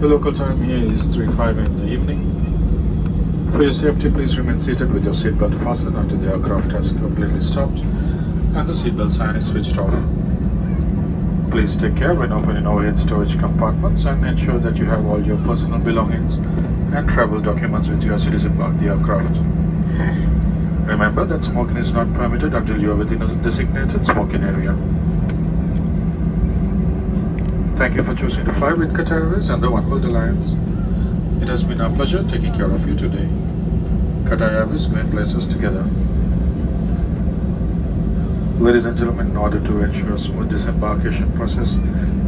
The local time here is 3.05 in the evening. For your safety, please remain seated with your seatbelt fastened until the aircraft has completely stopped and the seatbelt sign is switched off. Please take care when opening overhead storage compartments and ensure that you have all your personal belongings and travel documents with you as you disembark the aircraft. Remember that smoking is not permitted until you are within a designated smoking area. Thank you for choosing to fly with Qatar Airways and the One World Alliance. It has been our pleasure taking care of you today. Qatar Airways going places together. Ladies and gentlemen, in order to ensure a smooth disembarkation process,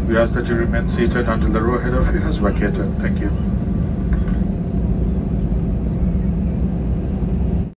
we ask that you remain seated until the row ahead of you has vacated. Thank you.